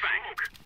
flashbang.